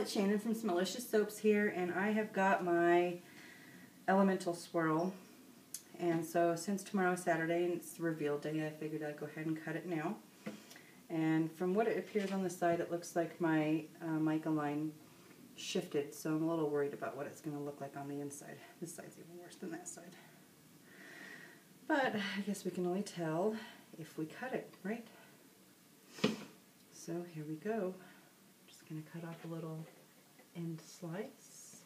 It's Shannon from Smellicious Soaps here, and I have got my elemental swirl. And so since tomorrow is Saturday and it's reveal day, I figured I'd go ahead and cut it now. And from what it appears on the side, it looks like my uh, mica line shifted, so I'm a little worried about what it's going to look like on the inside. This side's even worse than that side. But I guess we can only tell if we cut it, right? So here we go. Going to cut off a little end slice.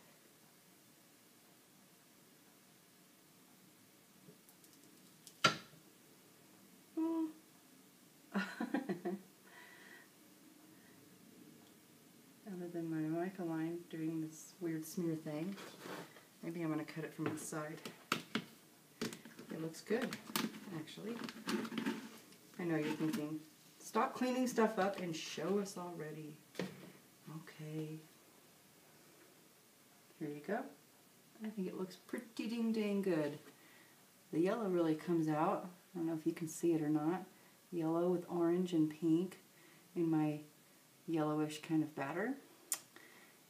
Other than my mica line doing this weird smear thing, maybe I'm going to cut it from the side. It looks good, actually. I know you're thinking, stop cleaning stuff up and show us already. Okay. Here you go. I think it looks pretty ding dang good. The yellow really comes out. I don't know if you can see it or not. Yellow with orange and pink in my yellowish kind of batter.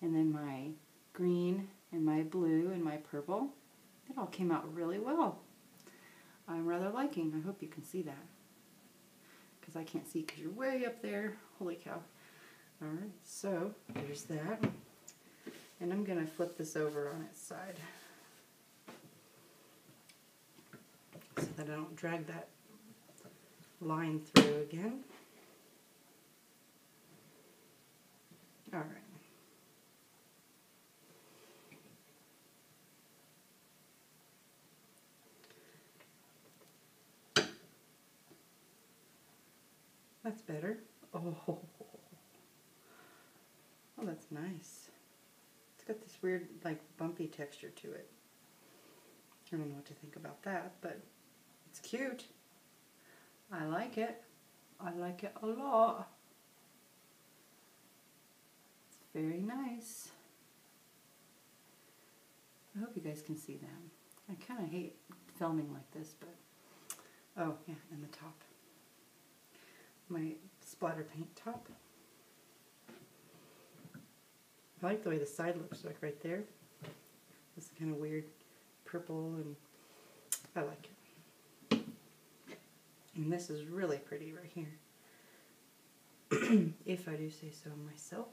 And then my green and my blue and my purple. It all came out really well. I'm rather liking. I hope you can see that. Because I can't see because you're way up there. Holy cow. Alright, so there's that. And I'm going to flip this over on its side. So that I don't drag that line through again. Alright. That's better. Oh, oh, that's nice. It's got this weird, like, bumpy texture to it. I don't know what to think about that, but it's cute. I like it. I like it a lot. It's very nice. I hope you guys can see that. I kind of hate filming like this, but... Oh, yeah, and the top my splatter paint top. I like the way the side looks like right there. This kind of weird purple and I like it. And this is really pretty right here. if I do say so myself.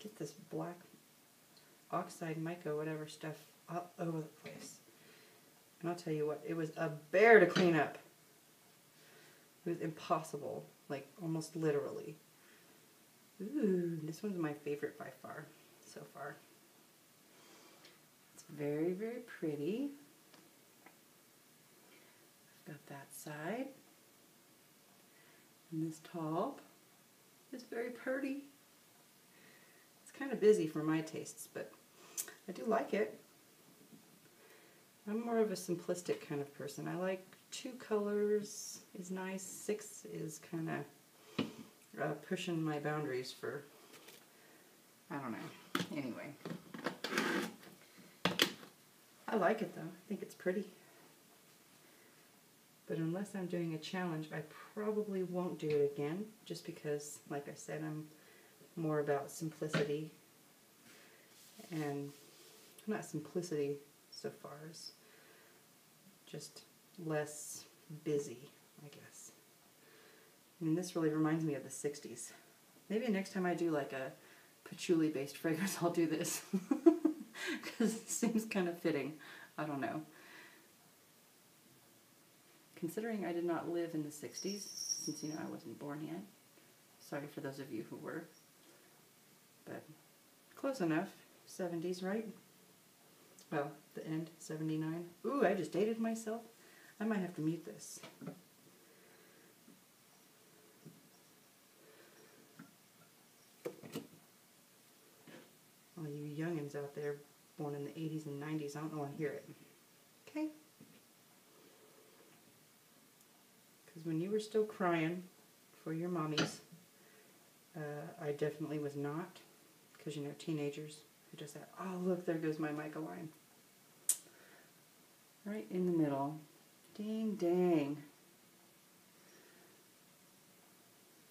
Get this black oxide mica whatever stuff all over the place. And I'll tell you what, it was a bear to clean up. It was impossible, like almost literally. Ooh, this one's my favorite by far, so far. It's very, very pretty. I've got that side. And this top is very pretty. It's kind of busy for my tastes, but I do like it. I'm more of a simplistic kind of person. I like two colors is nice. Six is kind of uh, pushing my boundaries for, I don't know. Anyway. I like it though. I think it's pretty. But unless I'm doing a challenge, I probably won't do it again, just because, like I said, I'm more about simplicity. And not simplicity so far as just less busy, I guess. I mean, this really reminds me of the 60s. Maybe next time I do like a patchouli-based fragrance, I'll do this. Because it seems kind of fitting. I don't know. Considering I did not live in the 60s, since, you know, I wasn't born yet. Sorry for those of you who were. But close enough. 70s, right? Well, the end, 79. Ooh, I just dated myself. I might have to mute this. All you youngins out there born in the 80s and 90s, I don't want to hear it. Okay? Because when you were still crying for your mommies, uh, I definitely was not. Because, you know, teenagers who just said, oh, look, there goes my mica line. Right in the middle. Ding dang.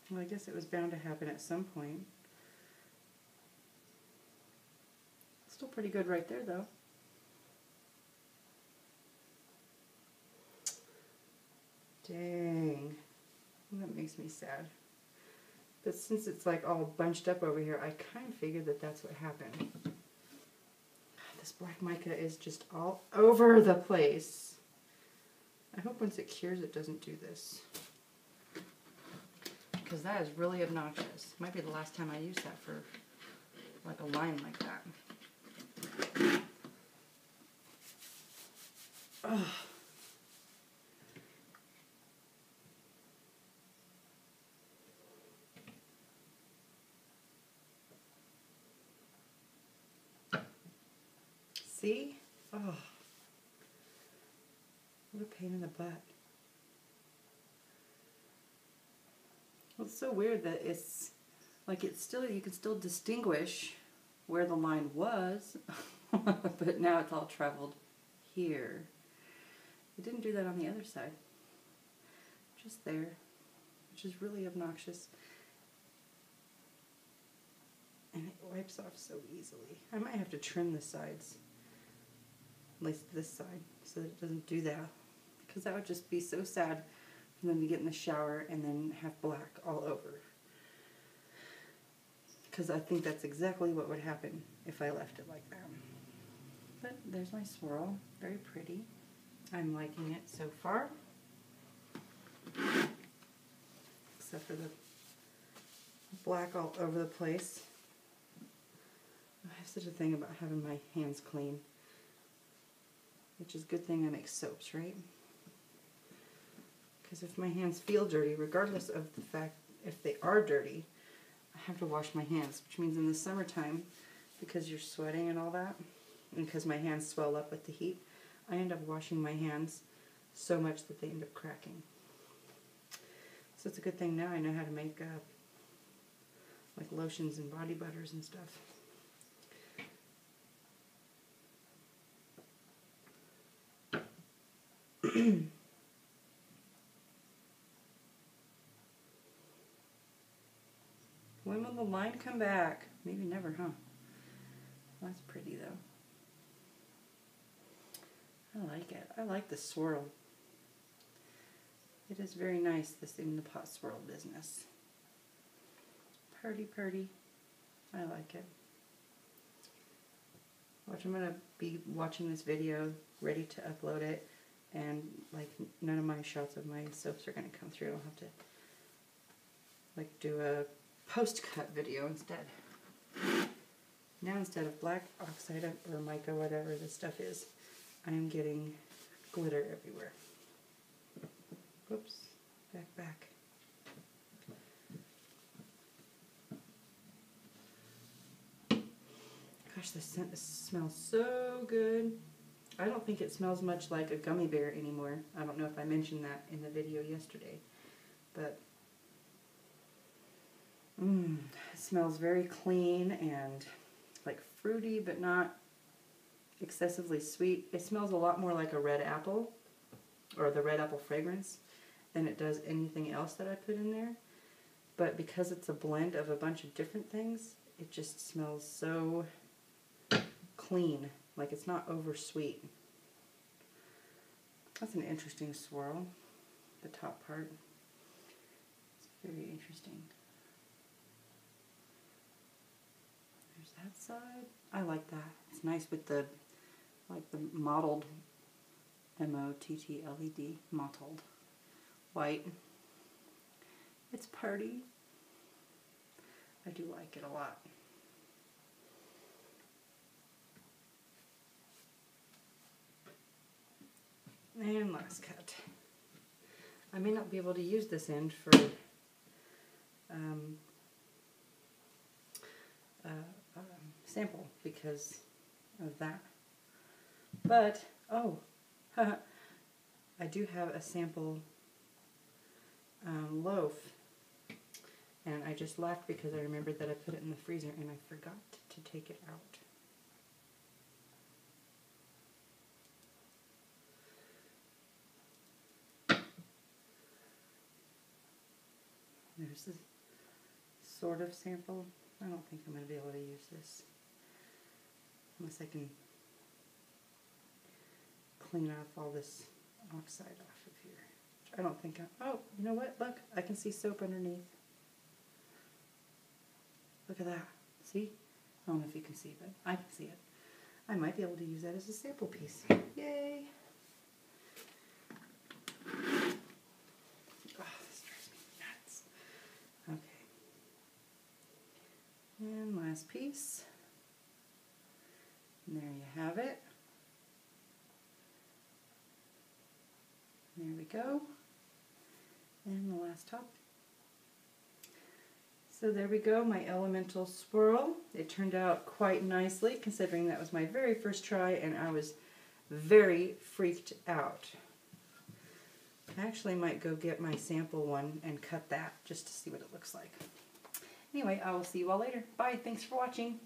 Well, I guess it was bound to happen at some point. Still pretty good right there, though. Dang. That makes me sad. But since it's like all bunched up over here, I kind of figured that that's what happened. This black mica is just all over the place. I hope once it cures it doesn't do this. Because that is really obnoxious. Might be the last time I use that for like a line like that. Ugh. See? Oh. What a pain in the butt. Well, it's so weird that it's like it's still, you can still distinguish where the line was, but now it's all traveled here. It didn't do that on the other side. Just there, which is really obnoxious. And it wipes off so easily. I might have to trim the sides, at least this side, so that it doesn't do that. Because that would just be so sad for them to get in the shower and then have black all over. Because I think that's exactly what would happen if I left it like that. But there's my swirl. Very pretty. I'm liking it so far. Except for the black all over the place. I have such a thing about having my hands clean. Which is a good thing I make soaps, right? Because if my hands feel dirty, regardless of the fact if they are dirty, I have to wash my hands, which means in the summertime, because you're sweating and all that, and because my hands swell up with the heat, I end up washing my hands so much that they end up cracking. So it's a good thing now I know how to make uh, like lotions and body butters and stuff. when will the line come back? Maybe never, huh? That's pretty though. I like it. I like the swirl. It is very nice, this in the pot swirl business. Purdy, purdy. I like it. Watch, I'm going to be watching this video, ready to upload it, and like none of my shots of my soaps are going to come through. I'll have to like do a post-cut video instead. Now instead of black oxide or mica, whatever this stuff is, I am getting glitter everywhere. Whoops, back, back. Gosh, the scent this smells so good. I don't think it smells much like a gummy bear anymore. I don't know if I mentioned that in the video yesterday, but mm, it smells very clean and like fruity, but not excessively sweet. It smells a lot more like a red apple or the red apple fragrance than it does anything else that I put in there. But because it's a blend of a bunch of different things, it just smells so clean. Like it's not over sweet. That's an interesting swirl, the top part. It's very interesting. There's that side. I like that. It's nice with the like the mottled M-O-T-T-L-E-D, mottled white. It's party. I do like it a lot. And last cut. I may not be able to use this end for um, uh, um, sample because of that. But, oh, I do have a sample um, loaf. And I just laughed because I remembered that I put it in the freezer and I forgot to take it out. There's the sort of sample. I don't think I'm going to be able to use this. Unless I can clean off all this oxide off of here. I don't think I, oh, you know what? Look, I can see soap underneath. Look at that. See? I don't know if you can see, but I can see it. I might be able to use that as a sample piece. Yay! Oh, this drives me nuts. Okay. And last piece. And there you have it. There we go. And the last top. So there we go, my elemental swirl. It turned out quite nicely considering that was my very first try and I was very freaked out. I actually might go get my sample one and cut that just to see what it looks like. Anyway, I will see you all later. Bye. Thanks for watching.